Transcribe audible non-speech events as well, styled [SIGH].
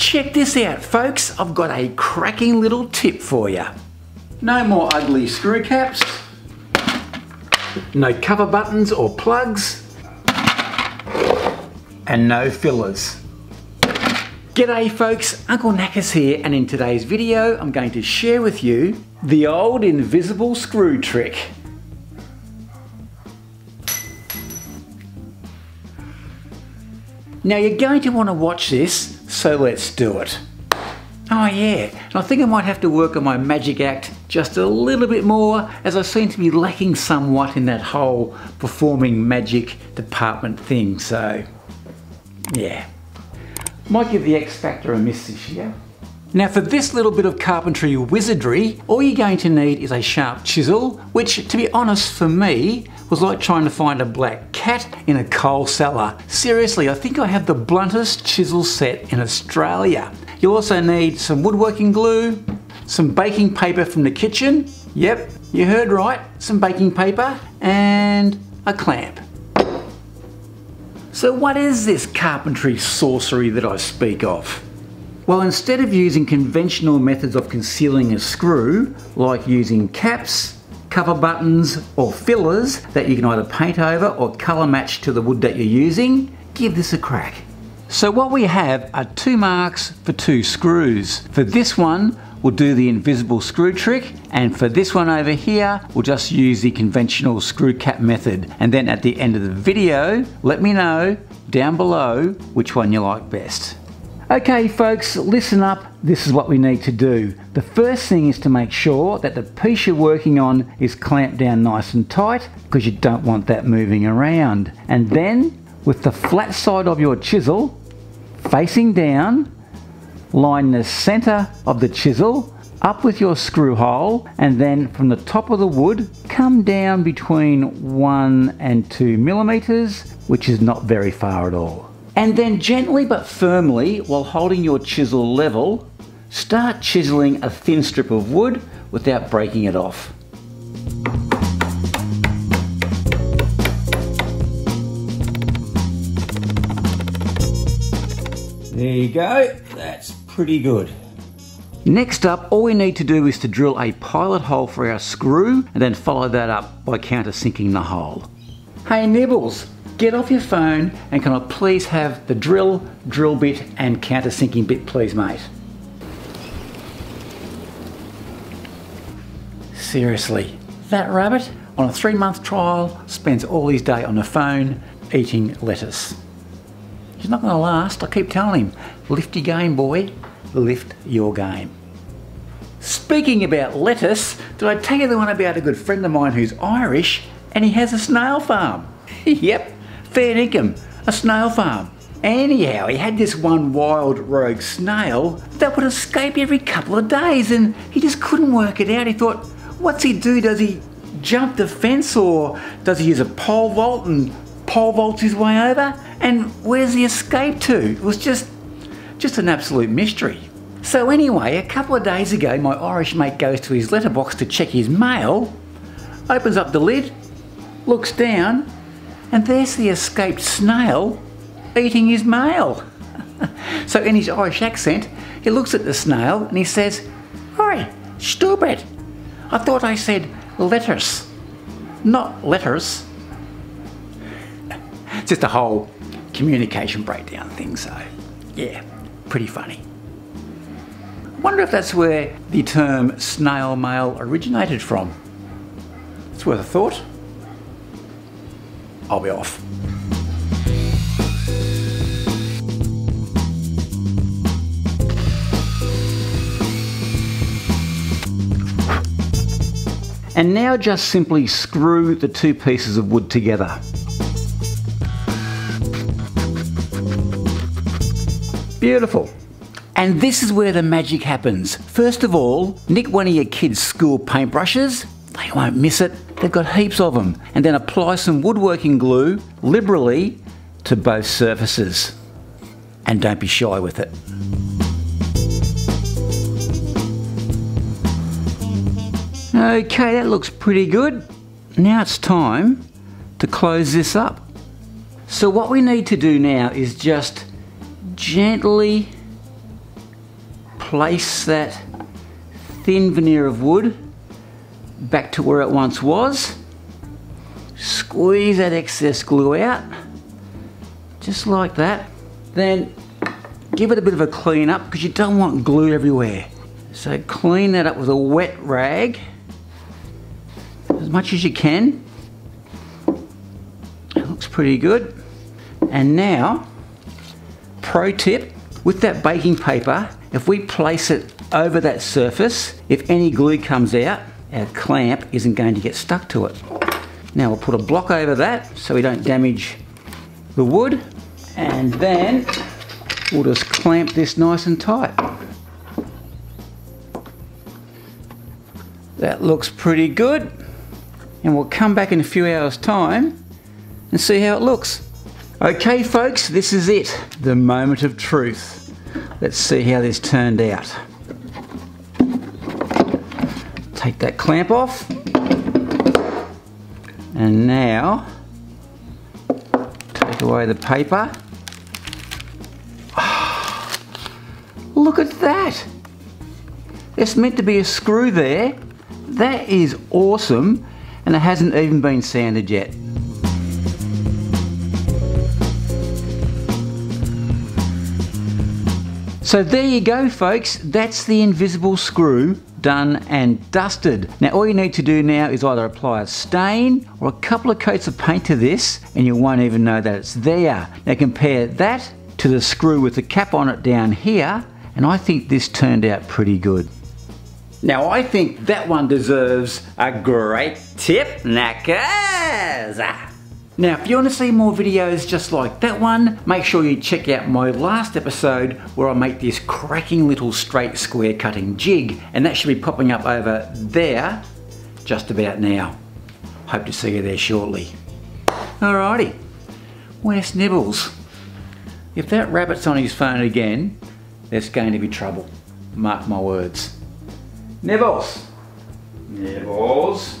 Check this out folks, I've got a cracking little tip for you. No more ugly screw caps, no cover buttons or plugs, and no fillers. G'day folks, Uncle Knackers here and in today's video I'm going to share with you the old invisible screw trick. Now you're going to want to watch this, so let's do it. Oh yeah, and I think I might have to work on my magic act just a little bit more as I seem to be lacking somewhat in that whole performing magic department thing, so yeah. Might give the X Factor a miss this year. Now for this little bit of carpentry wizardry, all you're going to need is a sharp chisel, which to be honest for me, was like trying to find a black cat in a coal cellar. Seriously, I think I have the bluntest chisel set in Australia. You'll also need some woodworking glue, some baking paper from the kitchen, yep, you heard right, some baking paper, and a clamp. So what is this carpentry sorcery that I speak of? Well, instead of using conventional methods of concealing a screw, like using caps, cover buttons or fillers that you can either paint over or colour match to the wood that you're using, give this a crack. So what we have are two marks for two screws. For this one, we'll do the invisible screw trick and for this one over here we'll just use the conventional screw cap method and then at the end of the video let me know down below which one you like best. Okay folks, listen up, this is what we need to do. The first thing is to make sure that the piece you're working on is clamped down nice and tight because you don't want that moving around. And then with the flat side of your chisel facing down, line the center of the chisel up with your screw hole and then from the top of the wood come down between one and two millimeters which is not very far at all. And then gently but firmly, while holding your chisel level, start chiseling a thin strip of wood without breaking it off. There you go, that's pretty good. Next up, all we need to do is to drill a pilot hole for our screw and then follow that up by countersinking the hole. Hey Nibbles, get off your phone and can I please have the drill, drill bit and countersinking bit please mate. Seriously, that rabbit on a three month trial spends all his day on the phone eating lettuce. He's not going to last, I keep telling him, lift your game boy, lift your game. Speaking about lettuce, did I tell you the one about a good friend of mine who's Irish and he has a snail farm? [LAUGHS] yep, fair income, a snail farm. Anyhow, he had this one wild rogue snail that would escape every couple of days and he just couldn't work it out. He thought, what's he do? Does he jump the fence or does he use a pole vault and pole vaults his way over? And where's the escape to? It was just, just an absolute mystery. So anyway, a couple of days ago, my Irish mate goes to his letterbox to check his mail, opens up the lid, looks down, and there's the escaped snail eating his mail. [LAUGHS] so in his Irish accent, he looks at the snail and he says, Oi, stupid! I thought I said letters, not letters. It's [LAUGHS] just a whole communication breakdown thing, so yeah, pretty funny. Wonder if that's where the term snail mail originated from. It's worth a thought. I'll be off. And now just simply screw the two pieces of wood together. Beautiful. And this is where the magic happens. First of all, nick one of your kids' school paintbrushes they won't miss it. They've got heaps of them. And then apply some woodworking glue liberally to both surfaces. And don't be shy with it. Okay, that looks pretty good. Now it's time to close this up. So what we need to do now is just gently place that thin veneer of wood back to where it once was. Squeeze that excess glue out, just like that. Then give it a bit of a clean up because you don't want glue everywhere. So clean that up with a wet rag as much as you can. It looks pretty good. And now, pro tip, with that baking paper, if we place it over that surface, if any glue comes out, our clamp isn't going to get stuck to it. Now we'll put a block over that so we don't damage the wood and then we'll just clamp this nice and tight. That looks pretty good and we'll come back in a few hours time and see how it looks. Okay folks, this is it, the moment of truth. Let's see how this turned out. Take that clamp off and now take away the paper. [SIGHS] Look at that! It's meant to be a screw there. That is awesome and it hasn't even been sanded yet. So there you go folks, that's the invisible screw done and dusted. Now all you need to do now is either apply a stain or a couple of coats of paint to this and you won't even know that it's there. Now compare that to the screw with the cap on it down here and I think this turned out pretty good. Now I think that one deserves a great tip, knackers! Ah. Now, if you want to see more videos just like that one, make sure you check out my last episode where I make this cracking little straight square cutting jig, and that should be popping up over there just about now. Hope to see you there shortly. Alrighty, where's Nibbles? If that rabbit's on his phone again, there's going to be trouble. Mark my words. Nibbles! Nibbles!